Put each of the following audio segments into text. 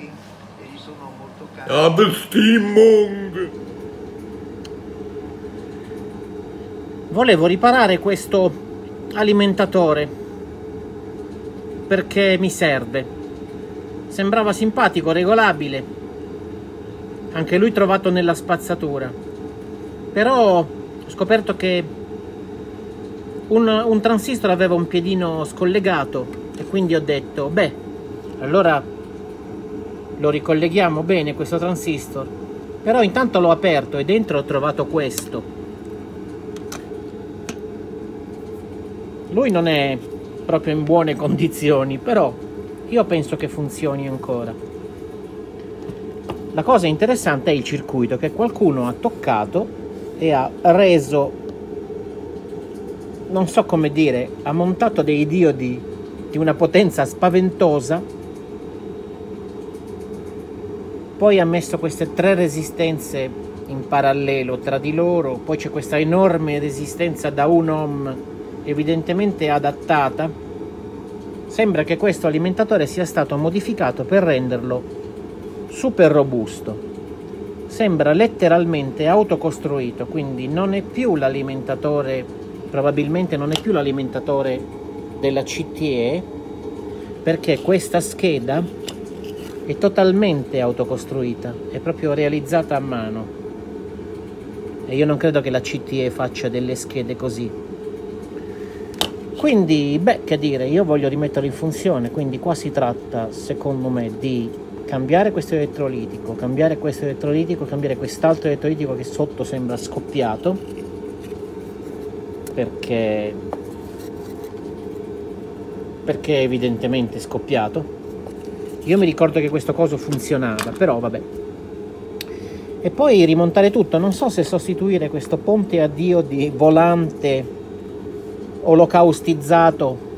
tedeschi e gli sono molto cari. Abstimmung! Volevo riparare questo alimentatore perché mi serve. Sembrava simpatico, regolabile. Anche lui trovato nella spazzatura. Però ho scoperto che un, un transistor aveva un piedino scollegato e quindi ho detto, beh, allora lo ricolleghiamo bene questo transistor. Però intanto l'ho aperto e dentro ho trovato questo. Lui non è proprio in buone condizioni, però io penso che funzioni ancora. La cosa interessante è il circuito che qualcuno ha toccato e ha reso, non so come dire, ha montato dei diodi di una potenza spaventosa, poi ha messo queste tre resistenze in parallelo tra di loro, poi c'è questa enorme resistenza da 1 ohm evidentemente adattata, sembra che questo alimentatore sia stato modificato per renderlo super robusto. Sembra letteralmente autocostruito, quindi non è più l'alimentatore, probabilmente non è più l'alimentatore della CTE, perché questa scheda è totalmente autocostruita, è proprio realizzata a mano. E io non credo che la CTE faccia delle schede così. Quindi, beh, che dire, io voglio rimetterlo in funzione, quindi qua si tratta, secondo me, di cambiare questo elettrolitico, cambiare questo elettrolitico, cambiare quest'altro elettrolitico che sotto sembra scoppiato, perché, perché evidentemente è scoppiato. Io mi ricordo che questo coso funzionava, però vabbè. E poi rimontare tutto, non so se sostituire questo ponte a dio di volante olocaustizzato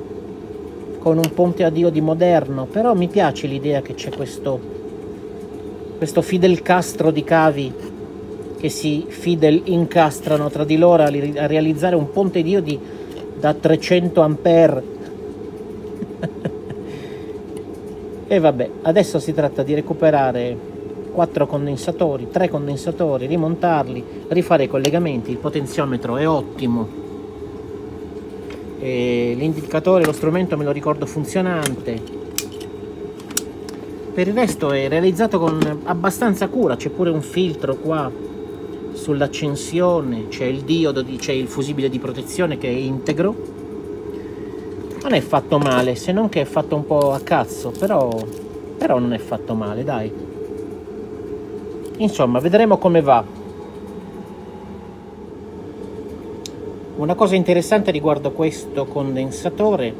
con un ponte a dio di moderno, però mi piace l'idea che c'è questo, questo Fidel Castro di cavi che si Fidel incastrano tra di loro a, a realizzare un ponte dio di, da 300 ampere. E vabbè, adesso si tratta di recuperare quattro condensatori, tre condensatori, rimontarli, rifare i collegamenti, il potenziometro è ottimo l'indicatore, lo strumento me lo ricordo funzionante. Per il resto è realizzato con abbastanza cura, c'è pure un filtro qua sull'accensione, c'è il diodo, c'è il fusibile di protezione che è integro. Non è fatto male, se non che è fatto un po' a cazzo, però, però non è fatto male, dai. Insomma, vedremo come va. Una cosa interessante riguardo questo condensatore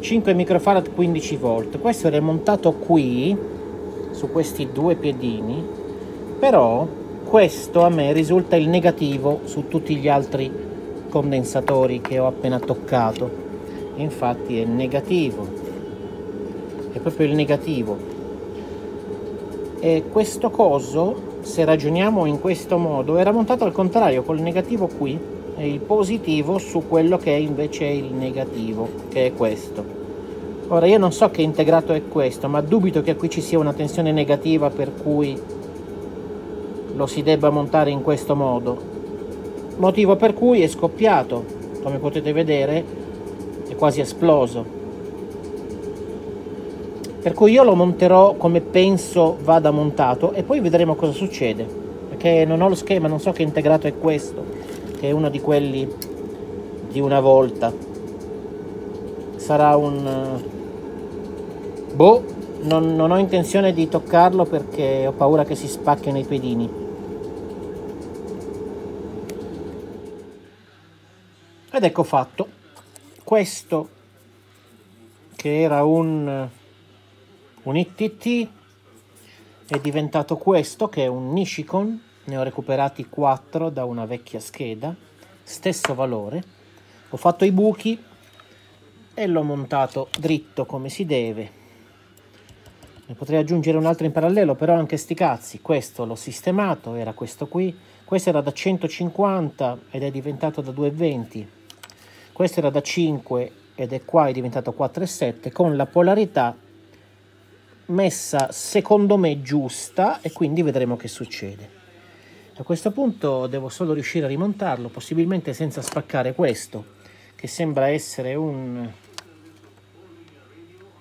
5 microfarad 15 volt questo era montato qui su questi due piedini però questo a me risulta il negativo su tutti gli altri condensatori che ho appena toccato infatti è negativo è proprio il negativo e questo coso se ragioniamo in questo modo era montato al contrario col negativo qui il positivo su quello che è invece il negativo, che è questo. Ora io non so che integrato è questo, ma dubito che qui ci sia una tensione negativa per cui lo si debba montare in questo modo. Motivo per cui è scoppiato, come potete vedere, è quasi esploso. Per cui io lo monterò come penso vada montato e poi vedremo cosa succede. Perché non ho lo schema, non so che integrato è questo che è uno di quelli di una volta. Sarà un... Boh, non, non ho intenzione di toccarlo perché ho paura che si spacchino i pedini. Ed ecco fatto. Questo che era un, un ITT è diventato questo che è un Nishikon. Ne ho recuperati 4 da una vecchia scheda, stesso valore, ho fatto i buchi e l'ho montato dritto come si deve. Ne potrei aggiungere un altro in parallelo, però anche sti cazzi, questo l'ho sistemato, era questo qui, questo era da 150 ed è diventato da 220, questo era da 5 ed è qua è diventato 4,7 con la polarità messa secondo me giusta e quindi vedremo che succede. A questo punto devo solo riuscire a rimontarlo, possibilmente senza spaccare questo, che sembra essere un...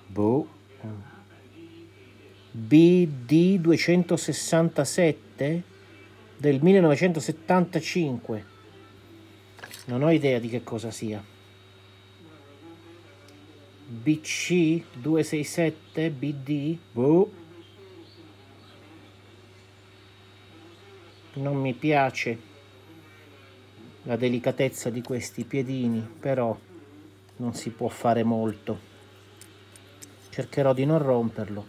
Boh. BD267 del 1975. Non ho idea di che cosa sia. BC267 BD? Boh. non mi piace la delicatezza di questi piedini però non si può fare molto cercherò di non romperlo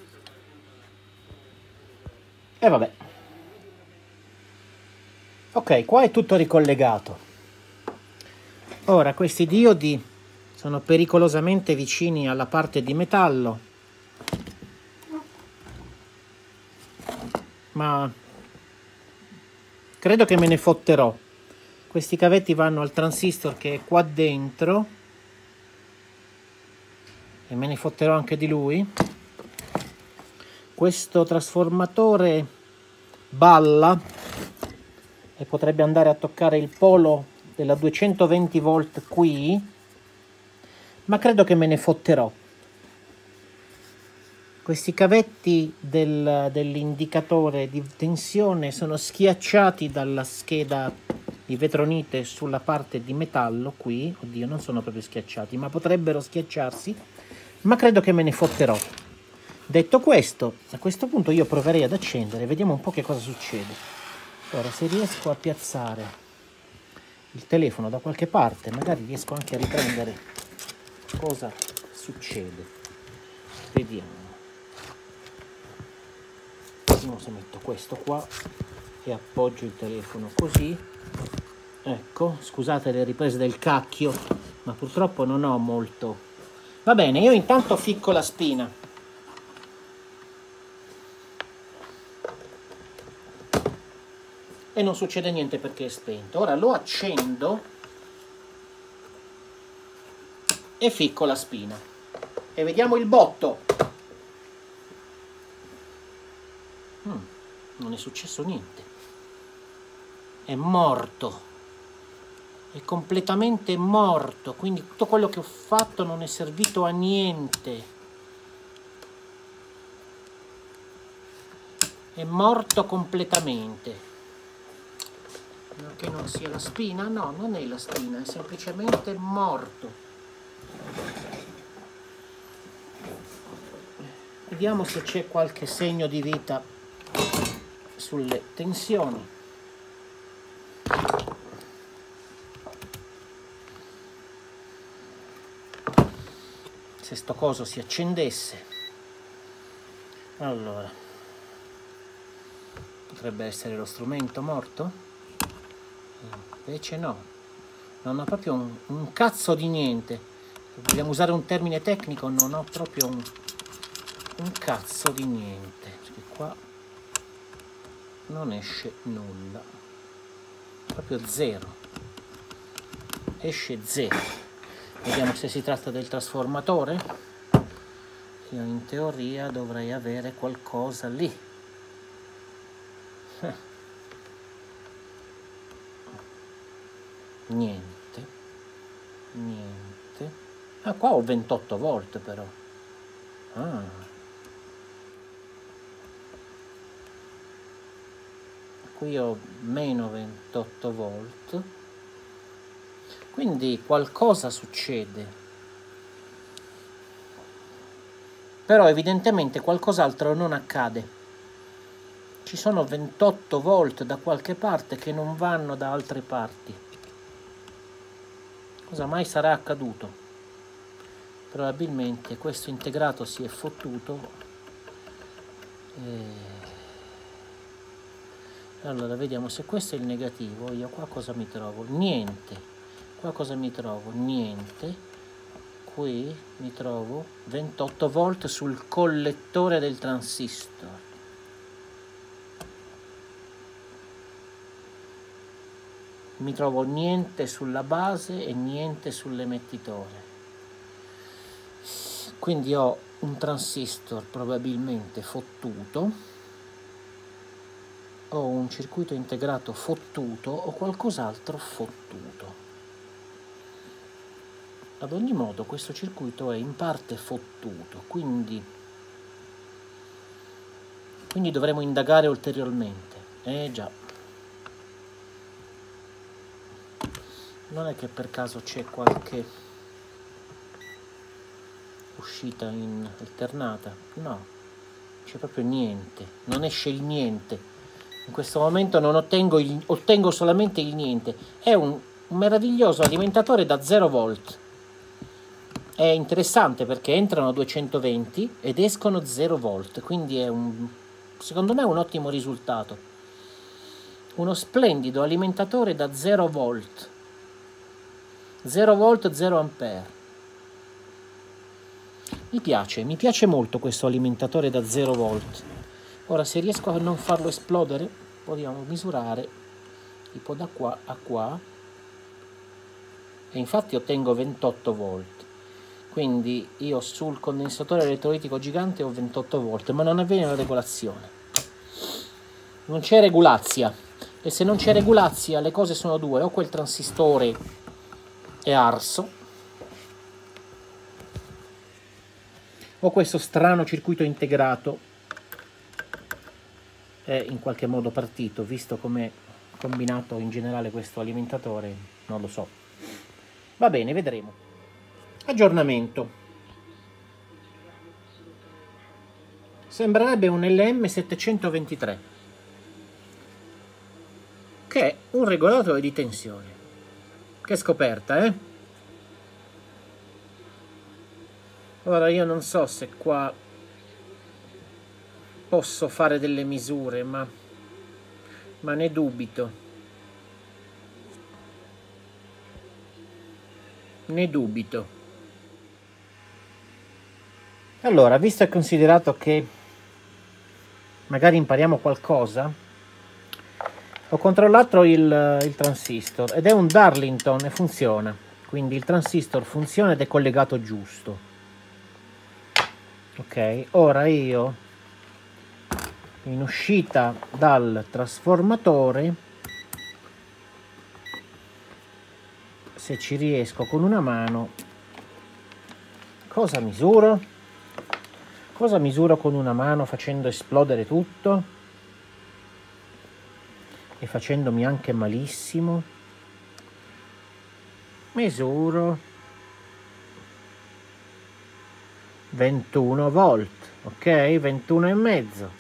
e vabbè ok qua è tutto ricollegato ora questi diodi sono pericolosamente vicini alla parte di metallo. Ma credo che me ne fotterò. Questi cavetti vanno al transistor che è qua dentro. E me ne fotterò anche di lui. Questo trasformatore balla e potrebbe andare a toccare il polo della 220 volt qui ma credo che me ne fotterò questi cavetti del, dell'indicatore di tensione sono schiacciati dalla scheda di vetronite sulla parte di metallo qui, oddio non sono proprio schiacciati, ma potrebbero schiacciarsi, ma credo che me ne fotterò. Detto questo, a questo punto io proverei ad accendere, vediamo un po' che cosa succede. Ora, se riesco a piazzare il telefono da qualche parte, magari riesco anche a riprendere cosa succede. Vediamo. Massimo se metto questo qua e appoggio il telefono così. Ecco scusate le riprese del cacchio ma purtroppo non ho molto. Va bene io intanto ficco la spina e non succede niente perché è spento ora lo accendo e ficco la spina e vediamo il botto Hmm, non è successo niente. È morto. È completamente morto, quindi tutto quello che ho fatto non è servito a niente. È morto completamente. Che non sia la spina? No, non è la spina, è semplicemente morto. Vediamo se c'è qualche segno di vita sulle tensioni. Se sto coso si accendesse, allora, potrebbe essere lo strumento morto? Invece no, non ho proprio un, un cazzo di niente. Vogliamo usare un termine tecnico? Non ho proprio un, un cazzo di niente. Perché qua non esce nulla proprio zero esce zero vediamo se si tratta del trasformatore io in teoria dovrei avere qualcosa lì niente. Niente. Ah qua ho 28 volt però. Ah. Qui ho meno 28 volt quindi qualcosa succede. Però evidentemente qualcos'altro non accade. Ci sono 28 volt da qualche parte che non vanno da altre parti cosa mai sarà accaduto. Probabilmente questo integrato si è fottuto. E allora vediamo se questo è il negativo. Io qua cosa mi trovo? Niente. Qua cosa mi trovo? Niente. Qui mi trovo 28 volt sul collettore del transistor mi trovo niente sulla base e niente sull'emettitore quindi ho un transistor probabilmente fottuto o un circuito integrato fottuto o qualcos'altro fottuto. Ad ogni modo questo circuito è in parte fottuto, quindi, quindi dovremo indagare ulteriormente. Eh già. Non è che per caso c'è qualche uscita in alternata? No, c'è proprio niente, non esce il niente. In questo momento non ottengo, il, ottengo solamente il niente. È un, un meraviglioso alimentatore da 0 volt. È interessante perché entrano a 220 ed escono 0 volt, quindi è un, secondo me un ottimo risultato. Uno splendido alimentatore da 0 volt. 0 volt 0 ampere. Mi piace, mi piace molto questo alimentatore da 0 volt. Ora se riesco a non farlo esplodere, vogliamo misurare tipo da qua a qua e infatti ottengo 28 volt. Quindi io sul condensatore elettrolitico gigante ho 28 volt, ma non avviene la regolazione. Non c'è regulazia e se non c'è regulazia le cose sono due, o quel transistore è arso o questo strano circuito integrato è in qualche modo partito, visto come combinato in generale questo alimentatore, non lo so. Va bene, vedremo. Aggiornamento. Sembrerebbe un LM723, che è un regolatore di tensione. Che scoperta, eh? Ora io non so se qua posso fare delle misure, ma, ma ne dubito. Ne dubito. Allora, visto e considerato che magari impariamo qualcosa, ho controllato il, il transistor ed è un Darlington e funziona. Quindi il transistor funziona ed è collegato giusto. Ok ora io in uscita dal trasformatore se ci riesco con una mano cosa misuro? Cosa misuro con una mano facendo esplodere tutto e facendomi anche malissimo misuro 21 volt, ok? 21 e mezzo.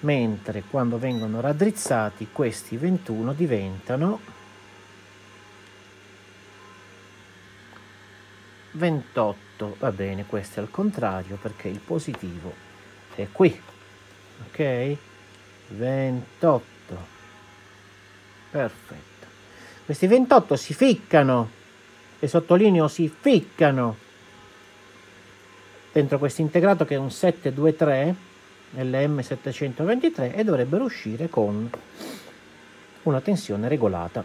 Mentre quando vengono raddrizzati questi 21 diventano 28. Va bene, questo è al contrario perché il positivo è qui. Ok? 28. Perfetto. Questi 28 si ficcano e sottolineo si ficcano dentro questo integrato che è un 723 LM723 e dovrebbero uscire con una tensione regolata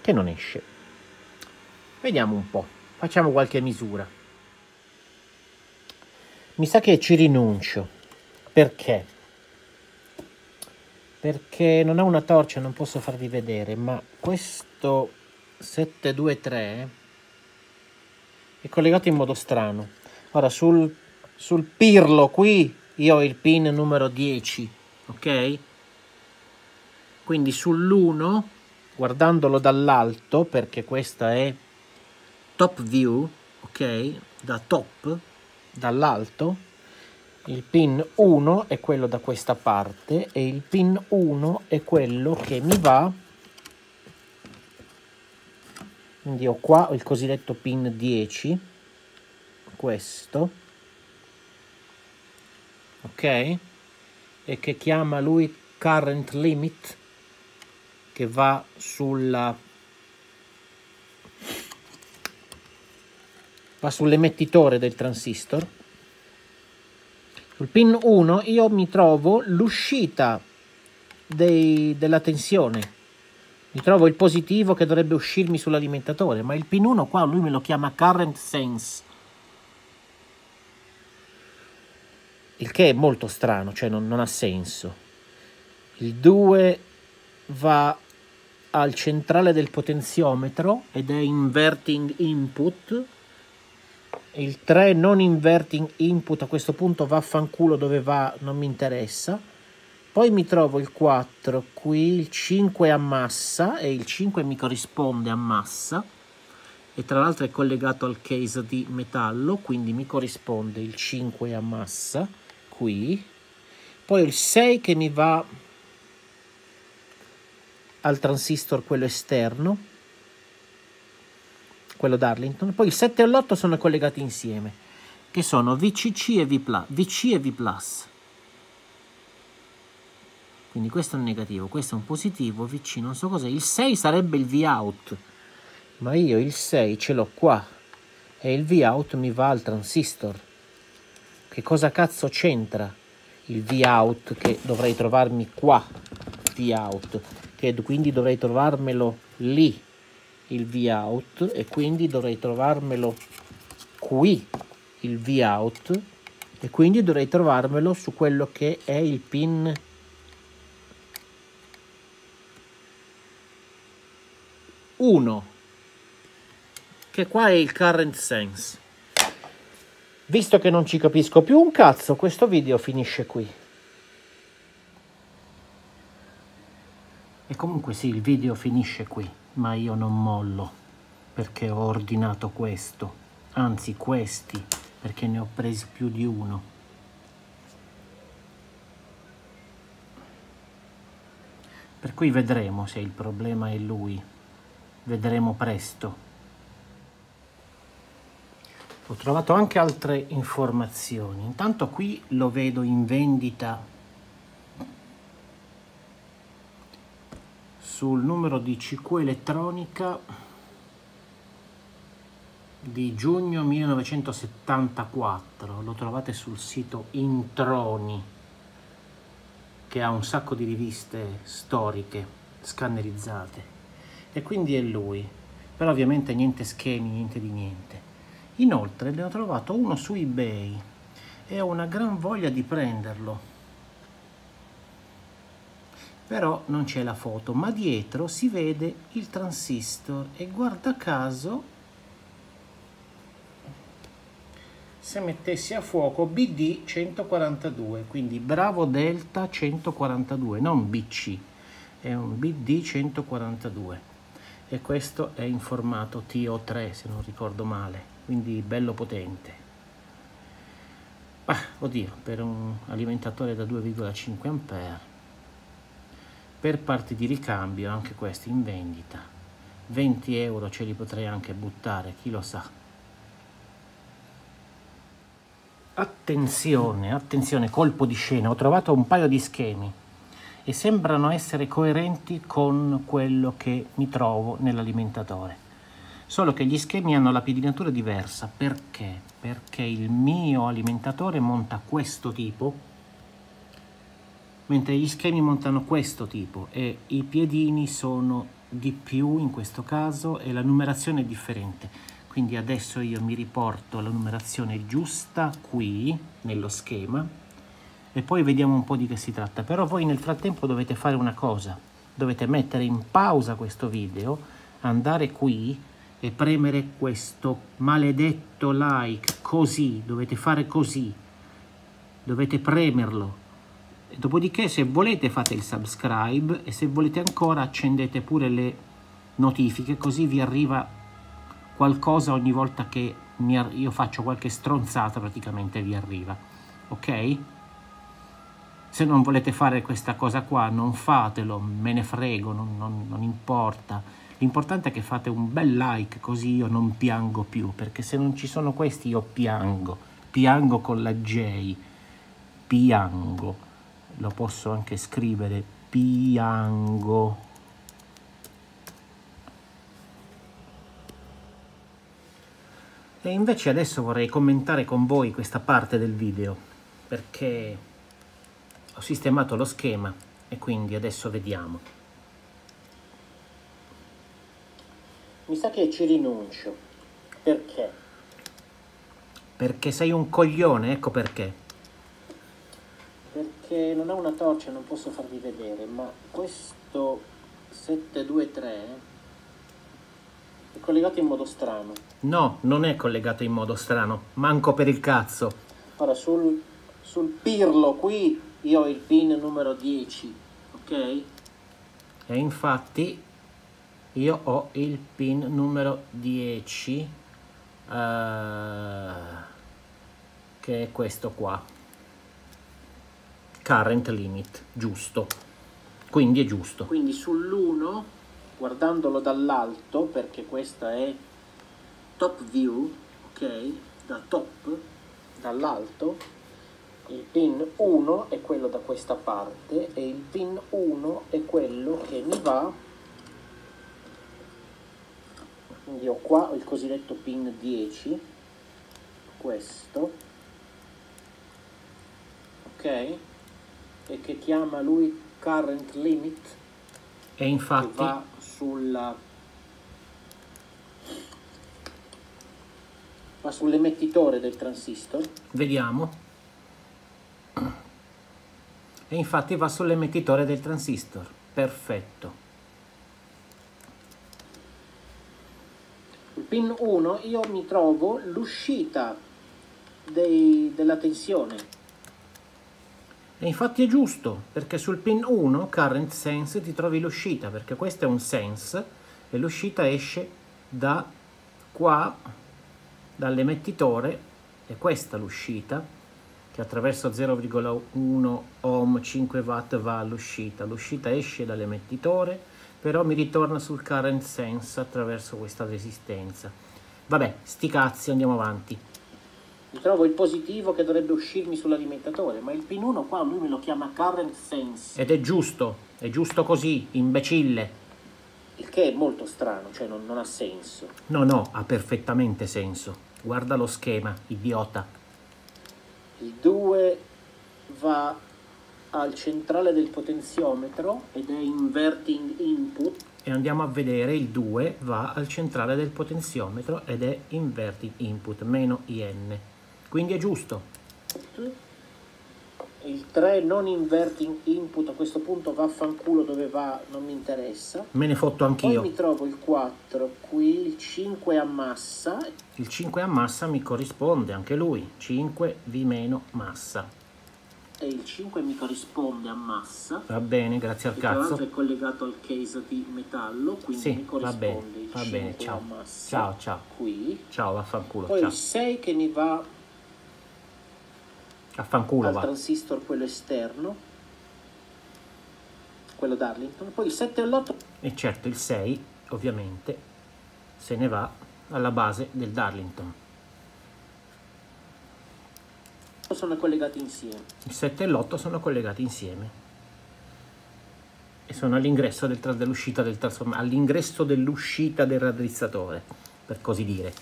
che non esce. Vediamo un po', facciamo qualche misura. Mi sa che ci rinuncio. Perché? Perché non ho una torcia, non posso farvi vedere, ma questo 723 è collegato in modo strano Ora sul, sul pirlo qui io ho il pin numero 10, ok? Quindi sull'1, guardandolo dall'alto, perché questa è top view, ok? Da top, dall'alto, il pin 1 è quello da questa parte e il pin 1 è quello che mi va. Quindi ho qua il cosiddetto pin 10 questo. Ok. E che chiama lui current limit che va sulla va sull'emettitore del transistor sul pin 1 io mi trovo l'uscita della tensione mi trovo il positivo che dovrebbe uscirmi sull'alimentatore ma il pin 1 qua lui me lo chiama current sense il che è molto strano, cioè non, non ha senso. Il 2 va al centrale del potenziometro ed è inverting input. Il 3 non inverting input a questo punto vaffanculo dove va, non mi interessa. Poi mi trovo il 4 qui, il 5 a massa e il 5 mi corrisponde a massa e tra l'altro è collegato al case di metallo, quindi mi corrisponde il 5 a massa qui. Poi il 6 che mi va al transistor quello esterno, quello Darlington, poi il 7 e l'8 sono collegati insieme, che sono VCC e V+, VC e V+. Quindi questo è un negativo, questo è un positivo, VC non so cos'è. Il 6 sarebbe il V-out, ma io il 6 ce l'ho qua e il V-out mi va al transistor. Che cosa cazzo c'entra il V-out che dovrei trovarmi qua, V-out? che quindi dovrei trovarmelo lì il V out e quindi dovrei trovarmelo qui il V out e quindi dovrei trovarmelo su quello che è il pin. Uno che qua è il current sense. Visto che non ci capisco più un cazzo questo video finisce qui E comunque sì, il video finisce qui, ma io non mollo, perché ho ordinato questo, anzi questi, perché ne ho presi più di uno. Per cui vedremo se il problema è lui, vedremo presto. Ho trovato anche altre informazioni, intanto qui lo vedo in vendita sul numero di CQ elettronica di giugno 1974 lo trovate sul sito Introni che ha un sacco di riviste storiche scannerizzate. E quindi è lui. Però ovviamente niente schemi niente di niente. Inoltre ne ho trovato uno su ebay. E ho una gran voglia di prenderlo però non c'è la foto, ma dietro si vede il transistor e guarda caso se mettessi a fuoco BD 142, quindi Bravo Delta 142, non BC, è un BD 142 e questo è in formato TO3 se non ricordo male, quindi bello potente. Ah, oddio, per un alimentatore da 2,5 A per parti di ricambio anche questi in vendita. 20 euro ce li potrei anche buttare chi lo sa. Attenzione attenzione colpo di scena. Ho trovato un paio di schemi e sembrano essere coerenti con quello che mi trovo nell'alimentatore. Solo che gli schemi hanno la piedinatura diversa. Perché? perché il mio alimentatore monta questo tipo mentre gli schemi montano questo tipo e i piedini sono di più in questo caso e la numerazione è differente. Quindi adesso io mi riporto la numerazione giusta qui nello schema e poi vediamo un po' di che si tratta. Però voi nel frattempo dovete fare una cosa. Dovete mettere in pausa questo video andare qui e premere questo maledetto like così. Dovete fare così. Dovete premerlo Dopodiché se volete fate il subscribe e se volete ancora accendete pure le notifiche così vi arriva qualcosa ogni volta che io faccio qualche stronzata praticamente vi arriva. Ok? Se non volete fare questa cosa qua non fatelo, me ne frego, non, non, non importa. L'importante è che fate un bel like così io non piango più perché se non ci sono questi io piango. Piango con la J. Piango lo posso anche scrivere. Piango. E invece adesso vorrei commentare con voi questa parte del video perché ho sistemato lo schema e quindi adesso vediamo. Mi sa che ci rinuncio. Perché? perché sei un coglione ecco perché perché non ho una torcia non posso farvi vedere, ma questo 723 è collegato in modo strano. No, non è collegato in modo strano, manco per il cazzo. Ora sul, sul pirlo qui io ho il pin numero 10, ok? E infatti io ho il pin numero 10 eh, che è questo qua current limit giusto quindi è giusto Quindi sull'1, guardandolo dall'alto, perché questa è top view, ok? Da top, dall'alto, il pin 1 è quello da questa parte e il pin 1 è quello che mi va quindi ho qua il cosiddetto pin 10 questo ok e che chiama lui current limit e che infatti va sulla va sull'emettitore del transistor. Vediamo. E infatti va sull'emettitore del transistor. Perfetto. Il pin 1 io mi trovo l'uscita della tensione E infatti è giusto, perché sul pin 1 current sense ti trovi l'uscita, perché questo è un sense e l'uscita esce da qua, dall'emettitore, e questa l'uscita, che attraverso 0,1 ohm 5 watt va all'uscita. L'uscita esce dall'emettitore, però mi ritorna sul current sense attraverso questa resistenza. Vabbè, sti cazzi, andiamo avanti. Mi trovo il positivo che dovrebbe uscirmi sull'alimentatore ma il pin 1 qua lui me lo chiama current sense Ed è giusto, è giusto così, imbecille. il che è molto strano cioè non, non ha senso No, no, ha perfettamente senso. Guarda lo schema, idiota. il 2 va al centrale del potenziometro ed è inverting input E andiamo a vedere il 2 va al centrale del potenziometro ed è inverting input, meno IN. Quindi è giusto. il 3 non inverting input a questo punto vaffanculo dove va non mi interessa Me ne fotto poi anch'io. mi trovo il 4 qui il 5 a massa Il 5 a massa mi corrisponde, anche lui. 5 V meno massa. e il 5 mi corrisponde a massa Va bene, grazie al che tra l'altro cazzo. è collegato al case di metallo quindi Sì, mi va corrisponde bene, il va 5 bene, ciao. Ciao, ciao. qui Ciao, vaffanculo, poi ciao. il 6 che mi va Vaffanculo al va. transistor quello esterno quello Darlington poi il 7 e l'8 E certo il 6, ovviamente, se ne va alla base del Darlington. sono collegati insieme Il 7 e l'8 sono collegati insieme. E sono all'ingresso dell'uscita del trasformatore, all'ingresso dell'uscita del raddrizzatore, per così dire.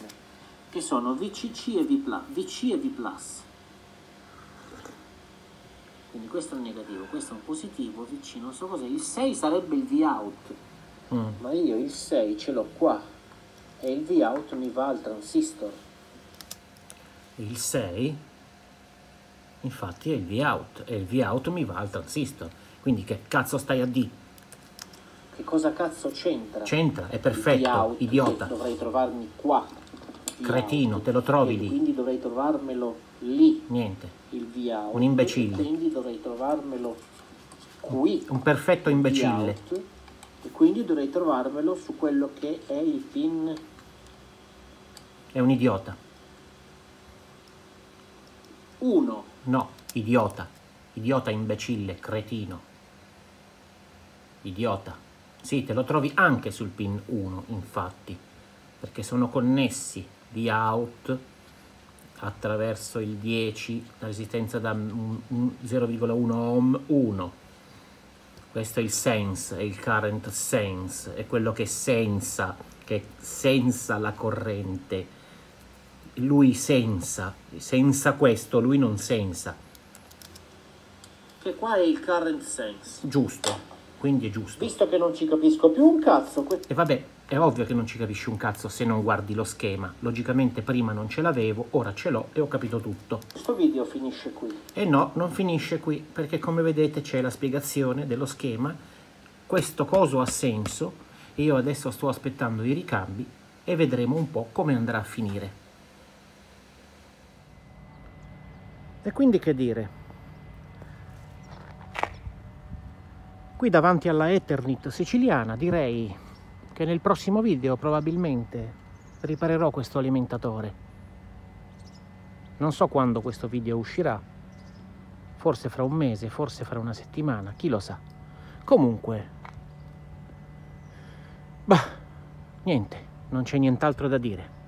che sono VCC e V+, VC e V+. Quindi questo è un negativo, questo è un positivo, VC non so cos'è. Il 6 sarebbe il V-out, Mm. ma io il 6 ce l'ho qua e il V-out mi va al transistor. Il 6, infatti, è il V-out e il V-out mi va al transistor. Quindi che cazzo stai a D? Che cosa cazzo c'entra? C'entra, è il perfetto, V-out, idiota. Dovrei trovarmi qua. Cretino, te lo trovi lì. Quindi dovrei trovarmelo lì, Niente, il V-out. Un imbecille. Quindi dovrei trovarmelo qui. un perfetto imbecille. E quindi dovrei trovarmelo su quello che è il pin È un idiota. 1 No, idiota. Idiota imbecille, cretino. Idiota. Sì, te lo trovi anche sul pin 1, infatti, perché sono connessi di out attraverso il 10, la resistenza da mm, mm, 0,1 ohm 1. Questo è il sense, è il current sense, è quello che sensa, che sensa la corrente. Lui sensa, senza questo lui non sensa. che qua è il current sense Giusto, quindi è giusto. visto che non ci capisco più un cazzo E vabbè, è ovvio che non ci capisci un cazzo se non guardi lo schema. Logicamente prima non ce l'avevo, ora ce l'ho e ho capito tutto. Questo video finisce qui. E no, non finisce qui, perché come vedete c'è la spiegazione dello schema. Questo coso ha senso, io adesso sto aspettando i ricambi e vedremo un po' come andrà a finire. E quindi che dire? Qui davanti alla Eternit siciliana direi che nel prossimo video probabilmente riparerò questo alimentatore. Non so quando questo video uscirà, forse fra un mese, forse fra una settimana, chi lo sa. Comunque, bah, niente, non c'è nient'altro da dire.